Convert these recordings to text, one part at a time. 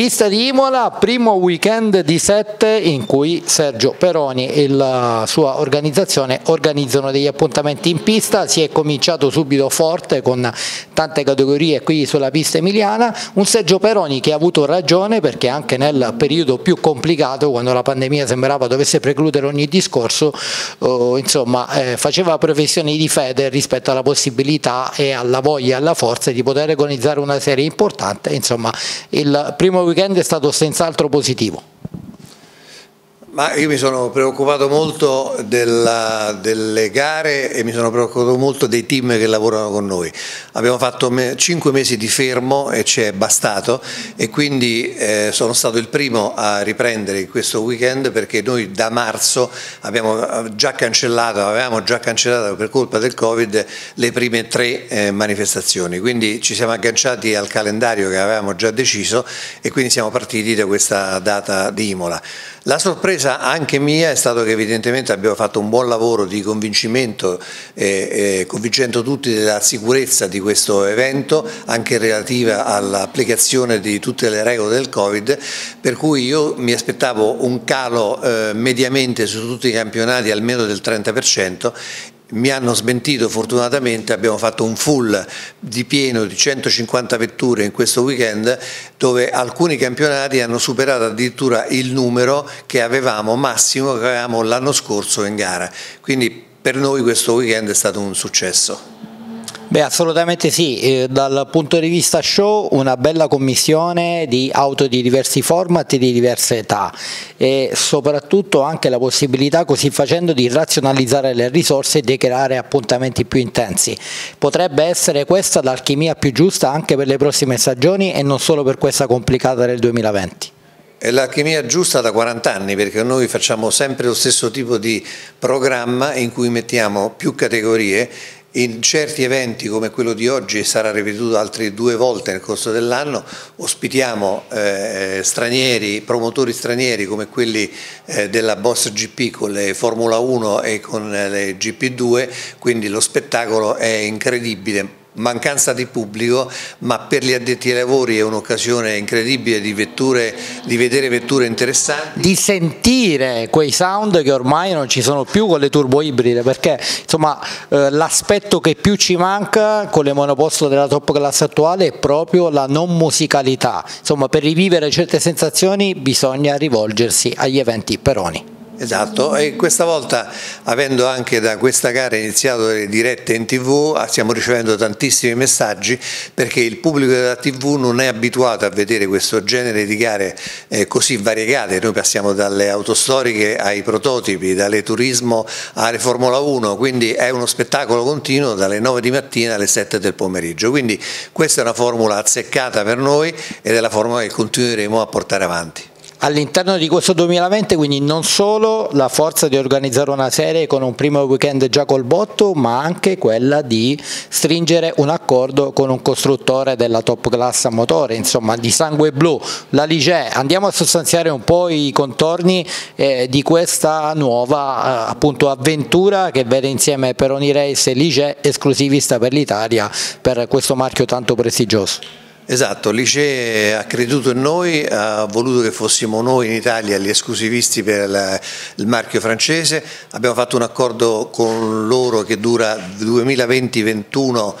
Pista di Imola, primo weekend di sette in cui Sergio Peroni e la sua organizzazione organizzano degli appuntamenti in pista, si è cominciato subito forte con tante categorie qui sulla pista emiliana, un Sergio Peroni che ha avuto ragione perché anche nel periodo più complicato, quando la pandemia sembrava dovesse precludere ogni discorso, eh, insomma eh, faceva professioni di fede rispetto alla possibilità e alla voglia e alla forza di poter organizzare una serie importante, insomma il primo weekend è stato senz'altro positivo. Ma io mi sono preoccupato molto della, delle gare e mi sono preoccupato molto dei team che lavorano con noi. Abbiamo fatto me, 5 mesi di fermo e ci è bastato e quindi eh, sono stato il primo a riprendere questo weekend perché noi da marzo abbiamo eh, già cancellato, avevamo già cancellato per colpa del Covid le prime tre eh, manifestazioni, quindi ci siamo agganciati al calendario che avevamo già deciso e quindi siamo partiti da questa data di Imola. La sorpresa anche mia è stato che evidentemente abbiamo fatto un buon lavoro di convincimento, eh, eh, convincendo tutti della sicurezza di questo evento, anche relativa all'applicazione di tutte le regole del Covid, per cui io mi aspettavo un calo eh, mediamente su tutti i campionati almeno del 30% mi hanno smentito fortunatamente, abbiamo fatto un full di pieno di 150 vetture in questo weekend dove alcuni campionati hanno superato addirittura il numero che avevamo massimo che avevamo l'anno scorso in gara, quindi per noi questo weekend è stato un successo. Beh, assolutamente sì, eh, dal punto di vista show una bella commissione di auto di diversi format e di diverse età e soprattutto anche la possibilità così facendo di razionalizzare le risorse e di creare appuntamenti più intensi. Potrebbe essere questa l'alchimia più giusta anche per le prossime stagioni e non solo per questa complicata del 2020. È l'alchimia giusta da 40 anni perché noi facciamo sempre lo stesso tipo di programma in cui mettiamo più categorie in certi eventi come quello di oggi sarà ripetuto altre due volte nel corso dell'anno, ospitiamo eh, stranieri, promotori stranieri come quelli eh, della Boss GP con le Formula 1 e con le GP2, quindi lo spettacolo è incredibile, mancanza di pubblico, ma per gli addetti ai lavori è un'occasione incredibile di, vetture, di, vedere vetture interessanti. Di sentire quei sound che ormai non ci sono più con le turbo ibride, perché eh, l'aspetto che più ci manca con le monoposto della top class attuale è proprio la non musicalità. Insomma, per rivivere certe sensazioni bisogna rivolgersi agli eventi Peroni. Esatto, e questa volta avendo anche da questa gara iniziato le dirette in tv ah, stiamo ricevendo tantissimi messaggi perché il pubblico della tv non è abituato a vedere questo genere di gare eh, così variegate, noi passiamo dalle autostoriche ai prototipi, dalle turismo alle Formula 1, quindi è uno spettacolo continuo dalle 9 di mattina alle 7 del pomeriggio, quindi questa è una formula azzeccata per noi ed è la formula che continueremo a portare avanti all'interno di questo 2020 quindi non solo la forza di organizzare una serie con un primo weekend già col botto ma anche quella di stringere un accordo con un costruttore della top class a motore insomma di sangue blu la Ligier. Andiamo a sostanziare un po' i contorni eh, di questa nuova eh, appunto avventura che vede insieme Peroni Race e Ligier esclusivista per l'Italia per questo marchio tanto prestigioso Esatto, l'ICE ha creduto in noi, ha voluto che fossimo noi in Italia gli esclusivisti per la, il marchio francese, abbiamo fatto un accordo con loro che dura 2020-21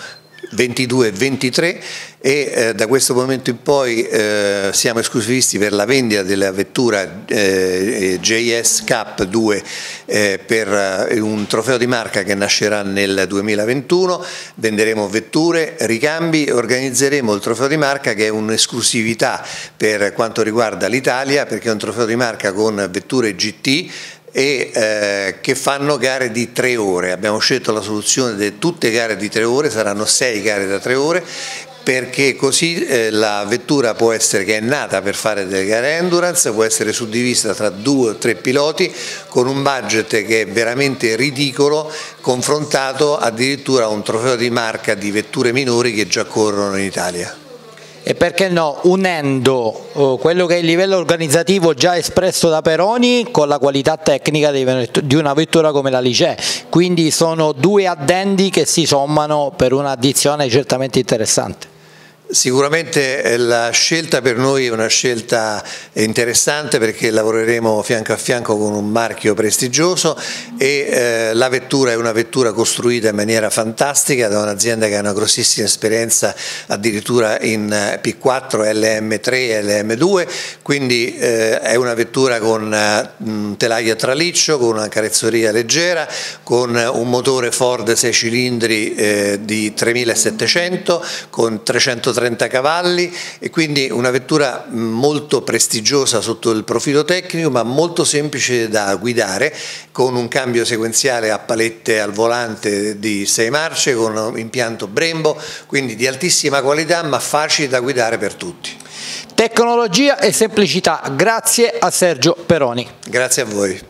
22 e 23 e eh, da questo momento in poi eh, siamo esclusivisti per la vendita della vettura eh, JS Cup 2 eh, per eh, un trofeo di marca che nascerà nel 2021, venderemo vetture, ricambi organizzeremo il trofeo di marca che è un'esclusività per quanto riguarda l'Italia perché è un trofeo di marca con vetture GT e eh, che fanno gare di tre ore. Abbiamo scelto la soluzione di tutte gare di tre ore, saranno sei gare da tre ore perché così eh, la vettura può essere che è nata per fare delle gare endurance, può essere suddivisa tra due o tre piloti con un budget che è veramente ridicolo confrontato addirittura a un trofeo di marca di vetture minori che già corrono in Italia e perché no unendo oh, quello che è il livello organizzativo già espresso da Peroni con la qualità tecnica di una vettura come la Licea quindi sono due addendi che si sommano per un'addizione certamente interessante Sicuramente eh, la scelta per noi è una scelta interessante perché lavoreremo fianco a fianco con un marchio prestigioso e eh, la vettura è una vettura costruita in maniera fantastica da un'azienda che ha una grossissima esperienza addirittura in eh, P4, LM3 e LM2, quindi eh, è una vettura con un telaio a traliccio, con una carezzeria leggera, con un motore Ford 6 cilindri di 3700, con 330 130 cavalli e quindi una vettura molto prestigiosa sotto il profilo tecnico ma molto semplice da guidare con un cambio sequenziale a palette al volante di 6 marce con un impianto Brembo, quindi di altissima qualità ma facile da guidare per tutti. Tecnologia e semplicità, grazie a Sergio Peroni. Grazie a voi.